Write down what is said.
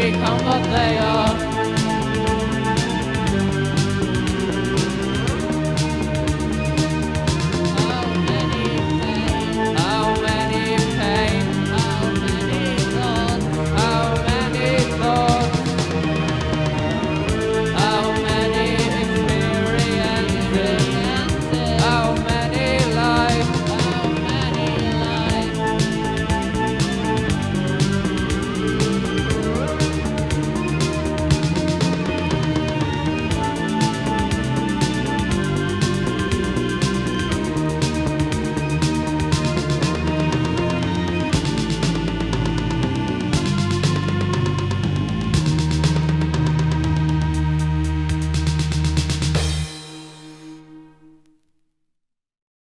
become what they are.